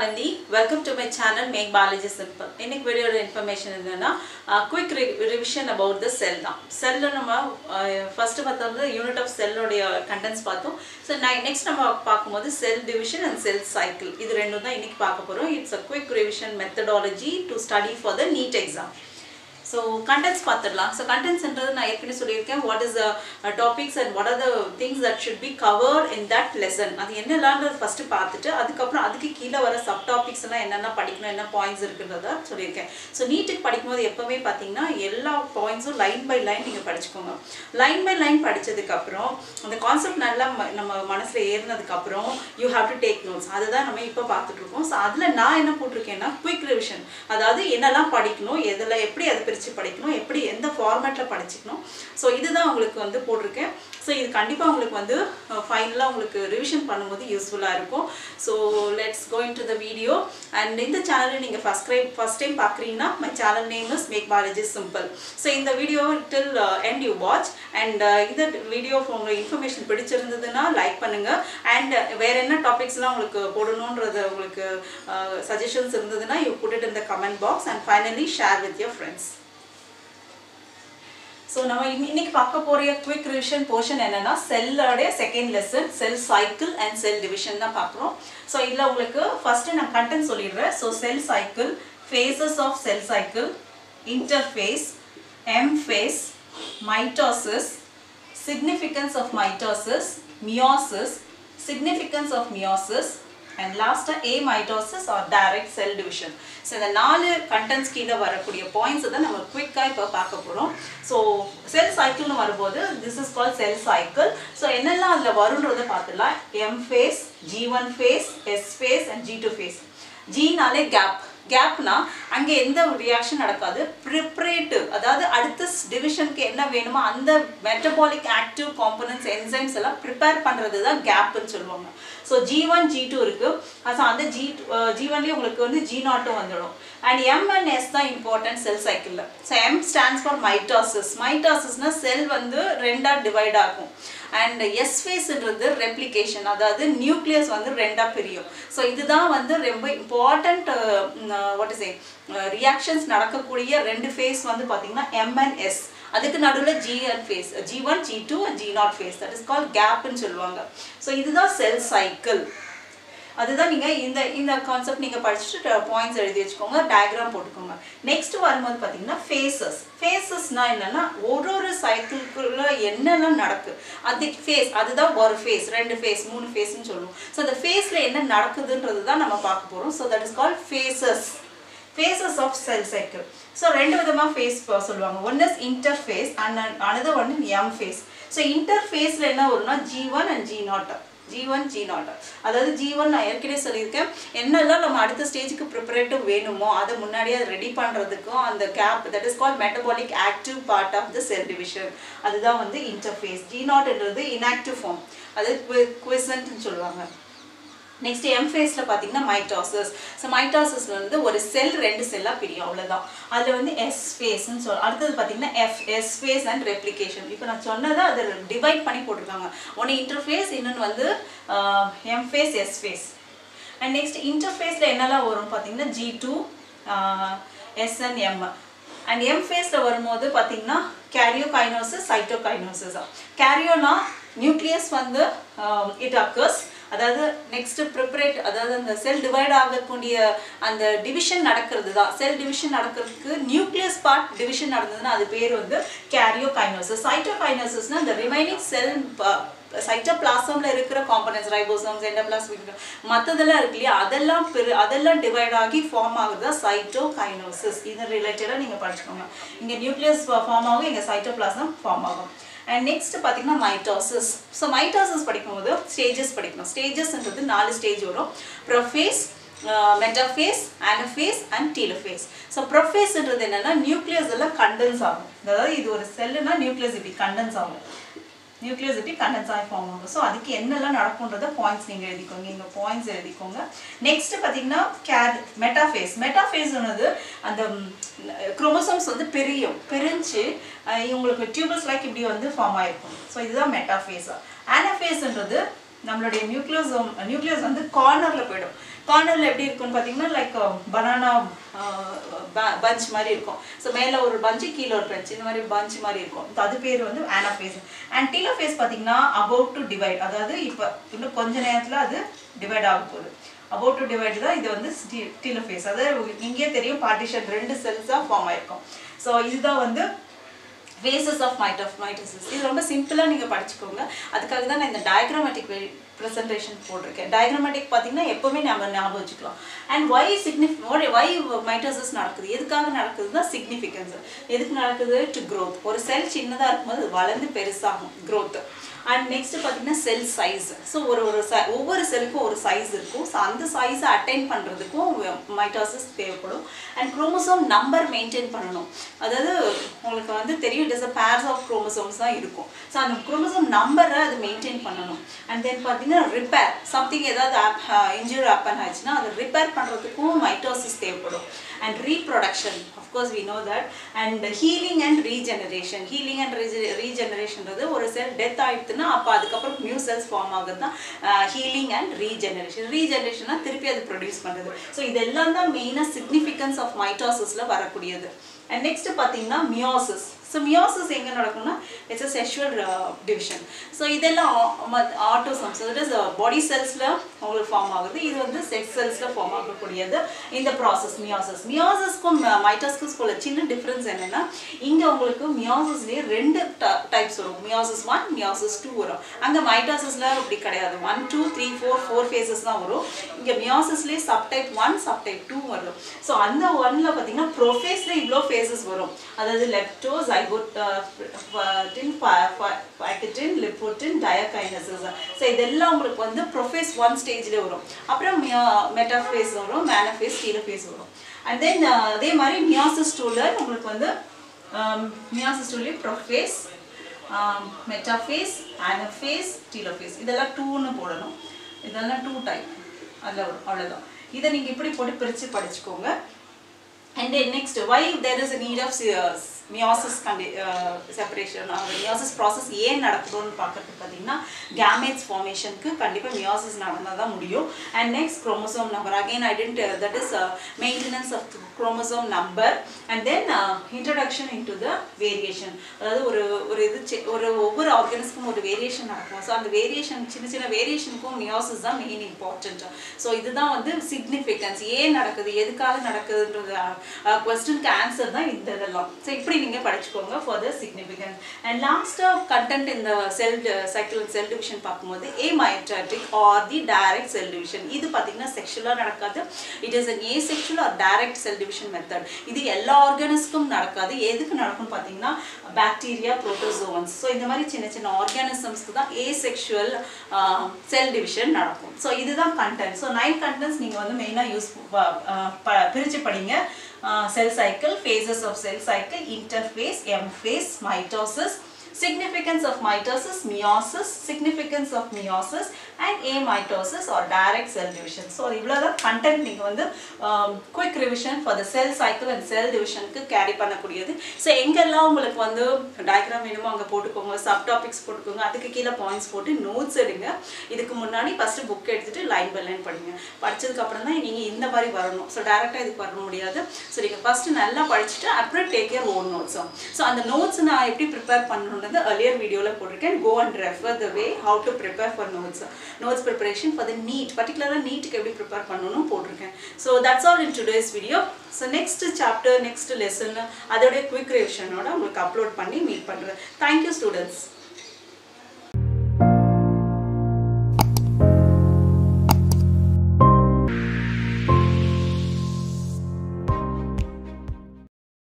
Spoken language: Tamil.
Anandi welcome to my channel make Balaji simple இன்னைக்கு வீடியோட இன்ஃபர்மேஷன் என்னன்னா quick revision about the cell தான். செல்ல நம்ம ஃபர்ஸ்ட் பார்த்தோம்னா யூனிட் ஆஃப் செல்லுடைய கண்டென்ட்ஸ் பார்த்தோம். ஸோ நெக்ஸ்ட் நம்ம பார்க்கும்போது cell division and cell cycle இது ரெண்டும் தான் இன்னைக்கு பார்க்க போகிறோம் it's a quick revision methodology to study for the NEET exam so contents பார்த்துடலாம். ஸோ கண்டென்ட்ஸ்ன்றது நான் ஏற்கனவே சொல்லியிருக்கேன். What is the topics and what are the things that should be covered in that lesson அது என்னலான்றது ஃபஸ்ட்டு பார்த்துட்டு அதுக்கப்புறம் அதுக்கு கீழே வர சப் டாபிக்ஸ் எல்லாம் என்னென்ன படிக்கணும் என்ன பாயிண்ட்ஸ் இருக்குன்றத சொல்லியிருக்கேன். ஸோ நீட்டுக்கு படிக்கும்போது எப்போவுமே பார்த்தீங்கன்னா எல்லா பாயிண்ட்ஸும் லைன் பை லைன் நீங்கள் படிச்சுக்கோங்க. லைன் பை லைன் படித்ததுக்கப்புறம் அந்த கான்செப்ட் நல்லா ம- நம்ம மனசில் ஏறினதுக்கப்புறம் you have to take notes அதுதான் நம்ம இப்போ பார்த்துட்ருக்கோம் ஸோ அதில் நான் என்ன போட்டிருக்கேன்னா குயிக் ரிவிஷன் அதாவது என்னெல்லாம் படிக்கணும் எதில் எப்படி அதை பிரித்து படிக்கணும் எப்படி எந்த ஃபார்மேட்டில் படிச்சுக்கணும். ஸோ இதுதான் உங்களுக்கு வந்து போட்டிருக்கேன். ஸோ இது கண்டிப்பாக உங்களுக்கு வந்து ஃபைனலாக உங்களுக்கு ரிவிஷன் பண்ணும்போது யூஸ்ஃபுல்லாக இருக்கும். So let's going to the video and இந்த சேனலை நீங்கள் ஃபஸ்ட் டைம் ஃபஸ்ட் டைம் பார்க்குறீங்கன்னா my channel name is make Balaji simple so இந்த video till end you watch and இந்த வீடியோ உங்களுக்கு இன்ஃபர்மேஷன் பிடிச்சிருந்ததுன்னா லைக் பண்ணுங்கள் அண்ட் வேறு என்ன டாபிக்ஸ்லாம் உங்களுக்கு போடணுன்றது உங்களுக்கு சஜஷன்ஸ் இருந்ததுன்னா you put it in the comment box and finally share with your friends so நம்ம இன்னைக்கு பார்க்க போகிற குவிக் ரிவிஷன் போர்ஷன் என்னென்னா செல்லோடைய second lesson cell cycle and cell division தான் பார்க்குறோம். ஸோ இதில் உங்களுக்கு ஃபஸ்ட்டு நான் கண்டென்ட் சொல்லிடுறேன். So cell cycle phases of cell cycle interphase M phase mitosis significance of mitosis, meiosis, significance of meiosis, and லாஸ்ட்டாக amitosis or direct cell division so இந்த நாலு கண்டென்ட்ஸ் கீழே வரக்கூடிய பாயிண்ட்ஸ் தான் நம்ம குயிக்காக இப்போ பார்க்க போகிறோம் ஸோ செல் சைக்கிள்னு வரும்போது this is call cell cycle so என்னெல்லாம் அதில் வருன்றதை பார்த்துடலாம். M phase G one phase S phase and G two phase ஜினாலே gap கேப்னா அங்கே எந்த ரியாக்ஷன் நடக்காது. ப்ரிப்ரேட்டிவ் அதாவது அடுத்த டிவிஷனுக்கு என்ன வேணுமோ அந்த மெட்டபாலிக் ஆக்டிவ் காம்பனன்ஸ் என்சைம்ஸ் எல்லாம் ப்ரிப்பேர் பண்ணுறது தான் கேப்னு சொல்லுவாங்க. So G one G two இருக்குது ஸோ அந்த ஜி ஜி ஒன்லேயே உங்களுக்கு வந்து ஜி நாட்டும் வந்துடும். அண்ட் எம் அண்ட் எஸ் தான் இம்பார்ட்டன்ட் செல் சைக்கிளில் so M stands for mitosis மைட்டாசிஸ்னால் cell வந்து ரெண்டாக டிவைட் ஆகும். அண்ட் எஸ் ஃபேஸ்ன்றது ரெப்ளிகேஷன் அதாவது நியூக்ளியஸ் வந்து ரெண்டாக பிரியும். ஸோ இதுதான் வந்து ரொம்ப important what is a reactions நடக்கக்கூடிய ரெண்டு ஃபேஸ் வந்து பார்த்தீங்கன்னா எம்என்எஸ் எஸ் அதுக்கு நடுவில் G phase G one G two and G not phase that is call கேப்னு சொல்லுவாங்க. ஸோ இதுதான் செல் சைக்கிள் அதுதான் நீங்கள் இந்த இந்த கான்செப்ட் நீங்கள் படிச்சுட்டு பாயிண்ட்ஸ் எழுதி வச்சுக்கோங்க டயக்ராம் போட்டுக்கோங்க. நெக்ஸ்ட் வரும்போது பார்த்தீங்கன்னா ஃபேஸஸ் ஃபேஸஸ்னா என்னென்னா ஒரு ஒரு சைக்கிள்குள்ள என்னெல்லாம் நடக்கு. அது ஃபேஸ் அதுதான் ஒரு ஃபேஸ் ரெண்டு ஃபேஸ் மூணு ஃபேஸ்னு சொல்லுவோம். ஸோ அந்த ஃபேஸில் என்ன நடக்குதுன்றது தான் நம்ம பார்க்க போகிறோம் so that is call phases phases of cell cycle so ரெண்டு விதமாக ஃபேஸ் சொல்லுவாங்க. One is interphase and another one M phase so இன்டர்ஃபேஸில் என்ன வரும்னா G one and G not G one G not அதாவது ஜி ஒன் நான் ஏற்கனவே சொல்லியிருக்கேன். என்னெல்லாம் நம்ம அடுத்த ஸ்டேஜுக்கு ப்ரிப்பரேட்டிவ் வேணுமோ அதை முன்னாடியே அதை ரெடி பண்ணுறதுக்கும் அந்த gap that is call metabolic active part of the cell division அதுதான் வந்து இன்டர்ஃபேஸ் ஜி நாட்ன்றது இன்ஆக்டிவ் ஃபார்ம் அது குவிசன்ட்னு சொல்லுவாங்க. நெக்ஸ்ட் எம் ஃபேஸில் பார்த்தீங்கன்னா மைட்டாசஸ் ஸோ மைட்டாசஸ் வந்து ஒரு செல் ரெண்டு செல்லாக பிரியும். அவ்வளோதான் அதில் வந்து எஸ் ஃபேஸ்ன்னு சொல் அடுத்தது பார்த்தீங்கன்னா F S phase and replication இப்போ நான் சொன்னதை அதை டிவைட் பண்ணி போட்டிருக்காங்க. ஒன்று இன்டர்ஃபேஸ் இன்னொன்று வந்து M phase S phase and next இன்டர்ஃபேஸில் என்னெல்லாம் வரும் பார்த்தீங்கன்னா G two S and M and M ஃபேஸில் வரும்போது பார்த்தீங்கன்னா கேரியோ கைனோசிஸ் சைட்டோ கைனோசிஸ் கேரியோனா நியூக்ளியஸ் வந்து இட் அக்கர்ஸ் அதாவது நெக்ஸ்ட் ப்ரிப்பரேட் அதாவது அந்த செல் டிவைட் ஆகக்கூடிய அந்த டிவிஷன் நடக்கிறது தான் செல் டிவிஷன் நடக்கிறதுக்கு நியூக்ளியஸ் பார்ட் டிவிஷன் நடந்ததுன்னா அது பேர் வந்து கேரியோ கைனோசிஸ் சைட்டோ கைனோசிஸ்னா இந்த ரிமைனிங் செல் சைட்டோபிளாசம்ல இருக்கிற காம்பனன்ஸ் ரைபோசோம்ஸ் எண்டோபிளாஸ்மிக் மற்றதெல்லாம் இருக்கு இல்லையா? அதெல்லாம் பெரு அதெல்லாம் டிவைட் ஆகி ஃபார்ம் ஆகுது சைட்டோ கைனோசிஸ் இது ரிலேட்டடாக நீங்கள் படிச்சுக்கோங்க. இங்கே நியூக்ளியஸ் ஃபார்ம் ஆகும் இங்கே சைட்டோபிளாசம் ஃபார்ம் ஆகும். அண்ட் நெக்ஸ்ட் பார்த்தீங்கன்னா மைட்டாசிஸ் ஸோ மைட்டாசிஸ் படிக்கும்போது ஸ்டேஜஸ் படிக்கணும். ஸ்டேஜஸ்ன்றது நாலு ஸ்டேஜ் வரும். Prophase metaphase anaphase and telophase so ப்ரொஃபேஸ்ன்றது என்னென்னா நியூக்ளியஸ் எல்லாம் கண்டென்ஸ் ஆகும். அதாவது இது ஒரு செல்லுனா நியூக்ளியஸ் இப்படி கண்டென்ஸ் ஆகும். நியூக்ளியஸ் இப்படி ஆகி ஃபார்ம் ஆகும் ஸோ அதுக்கு என்னெல்லாம் நடக்குன்றத பாயிண்ட்ஸ் நீங்கள் எழுதிக்கோங்க. இங்கே பாயிண்ட்ஸ் எழுதிக்கோங்க. நெக்ஸ்ட் பார்த்தீங்கன்னா கேர் மெட்டாஃபேஸ் மெட்டாஃபேஸ் அந்த குரோமோசோம்ஸ் வந்து பிரியும். பிரிஞ்சு இவங்களுக்கு டியூபல்ஸ் லைக் இப்படி வந்து ஃபார்ம் ஆயிருக்கும். ஸோ இதுதான் மெட்டாஃபேஸ் ஆனஃபேஸ்ன்றது நம்மளுடைய நியூக்ளியோசோம் நியூக்ளியஸ் வந்து கார்னரில் போயிடும். கார்னரில் எப்படி இருக்கும்னு பார்த்தீங்கன்னா லைக் பனானா பஞ்ச் மாதிரி இருக்கும். ஸோ மேலே ஒரு பஞ்சு கீழே ஒரு பஞ்ச் இந்த மாதிரி பஞ்ச் மாதிரி இருக்கும். அது பேர் வந்து ஆனாஃபேஸ் அண்ட் டீலோஃபேஸ் பார்த்தீங்கன்னா அபவுட் டு டிவைட் அதாவது இப்போ இன்னும் கொஞ்ச நேரத்தில் அது டிவைட் ஆக போகுது. அபவுட் டு டிவைட் தான் இது வந்து டீலோஃபேஸ் அதாவது இங்கேயே தெரியும் பார்ட்டிஷன் ரெண்டு செல்ஸாக ஃபார்ம் ஆயிருக்கும். ஸோ இதுதான் வந்து phases of might of mitosis இது ரொம்ப சிம்பிளாக நீங்கள் படிச்சுக்கோங்க. அதுக்காக தான் நான் இந்த டயக்ராமேட்டிக் ப்ரெசன்டேஷன் போட்டிருக்கேன். டயக்ராமேட்டிக் பார்த்தீங்கன்னா எப்போவுமே நம்ம ஞாபகம் வச்சுக்கலாம். அண்ட் ஒய் சிக்னிஃபி ஒய் மைட்டோசிஸ் நடக்குது. எதுக்காக நடக்குதுன்னா சிக்னிஃபிகன்ஸ் எதுக்கு நடக்குது? டு க்ரோத் ஒரு செல் சின்னதாக இருக்கும்போது வளர்ந்து பெருசாகும். க்ரோத்து அண்ட் நெக்ஸ்ட் பார்த்தீங்கன்னா செல் சைஸ் ஸோ ஒரு ஒரு ச ஒவ்வொரு செல்லுக்கும் ஒரு சைஸ் இருக்கும். ஸோ அந்த சைஸை அட்டைன் பண்ணுறதுக்கும் மைட்டாசிஸ் தேவைப்படும். அண்ட் குரோமோசோம் நம்பர் மெயின்டைன் பண்ணணும். அதாவது உங்களுக்கு வந்து தெரியும் it is a pairs of chromosomes தான் இருக்கும். ஸோ அந்த குரோமோசோம் நம்பரை அது மெயின்டைன் பண்ணணும். அண்ட் தென் பார்த்தீங்கன்னா ரிப்பேர் சம்திங் ஏதாவது ஆப் இன்ஜுரி ஆப்பன் ஆச்சுன்னா அதை ரிப்பேர் பண்ணுறதுக்கும் மைட்டோசிஸ் தேவைப்படும். And reproduction of course we know that and healing and regeneration healing and ரீஜெனரேஷன்றது ஒரு செல் டெத் ஆயிடுச்சுன்னா அப்போ அதுக்கப்புறம் நியூ செல்ஸ் ஃபார்ம் ஆகுது தான் ஹீலிங் அண்ட் ரீஜெனரேஷன் ரீஜெனரேஷன்னா திருப்பி அது ப்ரொடியூஸ் பண்ணுறது ஸோ இதெல்லாம் தான் மெயினாக சிக்னிஃபிகன்ஸ் ஆஃப் மைட்டோசிஸில் வரக்கூடியது. அண்ட் நெக்ஸ்ட் பார்த்தீங்கன்னா மியோசிஸ் ஸோ மியோசிஸ் எங்கே நடக்கும்னா it's a sexual division so இதெல்லாம் autosome so it is body செல்ஸில் உங்களுக்கு ஃபார்ம் ஆகுது. இது வந்து செக்ஸ் செல்ஸில் ஃபார்ம் ஆகக்கூடியது. இந்த ப்ராசஸ் மியாசஸ் மியோசிஸ்க்கும் மைட்டோஸ்க்கும் உள்ள சின்ன டிஃப்ரென்ஸ் என்னென்னா இங்கே உங்களுக்கு மியோசிஸ்லேயே ரெண்டு டைப்ஸ் வரும். மியோசிஸ் ஒன் மியோசிஸ் டூ வரும். அங்கே மைட்டாசஸில் அப்படி கிடையாது. One two three four four phases தான் வரும். இங்கே மியோசிஸ்லேயே சப்டைப் ஒன் சப்டைப் டூ வரும். ஸோ அந்த ஒன்ல பார்த்தீங்கன்னா ப்ரொஃபேஸில் இவ்வளோ ஃபேஸஸ் வரும். அதாவது லெப்டோ ஜைகோட்டின் பாக்கெட்டின் லிப்போட்டின் டயகைனசஸ் ஸோ இதெல்லாம் உங்களுக்கு வந்து ப்ரொஃபேஸ் ஒன் ஸ்டேஜில் வரும். அப்புறம் uh, மெட்டாஃபேஸ் வரும் மேனஃபேஸ் டீலோஃபேஸ் வரும். அண்ட் தென் uh, அதே மாதிரி மியாசிஸ் டூவில் உங்களுக்கு வந்து மியாசிஸ் டூலேயே ப்ரொஃபேஸ் மெட்டாஃபேஸ் ஆனஃபேஸ் டீலோஃபேஸ் இதெல்லாம் டூன்னு போடணும். இதெல்லாம் டூ டைப் அதில் வரும். அவ்வளோதான் இதை நீங்கள் இப்படி போட்டு பிரித்து படிச்சுக்கோங்க. And then next why there is a need of uh, Kandy condi- uh, separation uh, or ஏன் நடக்குதுன்னு பார்க்கறதுக்கு பார்த்தீங்கன்னா gametes ஃபார்மேஷனுக்கு கண்டிப்பாக மியாசிஸ் நடந்தால் தான் முடியும். And next chromosome number again ஐடென்ட் that is maintenance of chromosome number and then introduction into the variation அதாவது ஒரு ஒரு இது சி- ஒரு ஒவ்வொரு ஆர்கனிஸ்க்கும் ஒரு வேரியேஷன் நடக்கும். ஸோ அந்த வேரியேஷன் சின்ன சின்ன வேரியேஷனுக்கும் மியாசிஸ் தான் மெயின் இம்பார்ட்டன்ட் ஸோ இதுதான் வந்து சிக்னிஃபிகன்ஸ் ஏன் நடக்குது? எதுக்காக நடக்குதுன்றது Uh, கொஸ்டினுக்கு ஆன்சர் தான் இந்த இதெல்லாம். ஸோ இப்படி நீங்கள் படிச்சுக்கோங்க for the significance and last of content இந்த செல் சைக்கிள் செல் டிவிஷன் பார்க்கும்போது amitotic or the direct cell division இது பார்த்தீங்கன்னா செக்ஷுவலாக நடக்காது. It is an asexual or direct cell division method இது எல்லா ஆர்கானிஸ்க்கும் நடக்காது. எதுக்கு நடக்கும்னு பார்த்தீங்கன்னா பாக்டீரியா ப்ரோட்டோசோன்ஸ் ஸோ இந்த மாதிரி சின்ன சின்ன ஆர்கானிசம்ஸ்க்கு தான் ஏ செக்ஷுவல் செல் டிவிஷன் நடக்கும். ஸோ இதுதான் கண்டென்ட் ஸோ நைன் கண்டென்ட்ஸ் நீங்கள் வந்து மெயினாக யூஸ் பிரித்து படிங்க. Uh, cell cycle, phases of cell cycle, interphase, M phase, mitosis, significance of mitosis meiosis significance of meiosis and amitosis or direct cell division so இவ்வளவுதான் content நீங்க வந்து um, quick revision for the cell cycle and cell divisionக்கு கேரி பண்ணக்கூடியது. ஸோ எங்கெல்லாம் உங்களுக்கு வந்து டயக்ராம் வேணுமோ அங்கே போட்டுக்கோங்க சப் டாபிக்ஸ் போட்டுக்கோங்க அதுக்கு கீழே பாயிண்ட்ஸ் போட்டு நோட்ஸ் எடுங்க. இதுக்கு முன்னாடி ஃபஸ்ட்டு புக் எடுத்துட்டு லைன் பை லைன் படிங்க. படிச்சதுக்கு அப்புறம் தான் நீங்கள் இந்த மாதிரி வரணும். ஸோ டேரெக்டாக இதுக்கு வர முடியாது. ஸோ நீங்கள் ஃபஸ்ட்டு நல்லா படிச்சுட்டு அப்புறம் டேக் யர் ஓன் நோட்ஸும் ஸோ அந்த நோட்ஸ் நான் எப்படி ப்ரிப்பேர் வந்து அர்லியர் வீடியோவில் போட்டிருக்கேன். Go and refer the way how to prepare for notes notes preparation for the NEET பர்டிகுலராக நீட்டுக்கு எப்படி ப்ரிப்பேர் பண்ணணும் போட்டிருக்கேன். So that's all in today's video so next chapter next lesson அதோடைய குவிக் ரிவிஷனோட உங்களுக்கு அப்லோட் பண்ணி மீட் பண்ணுறேன் தேங்க்யூ ஸ்டூடெண்ட்ஸ்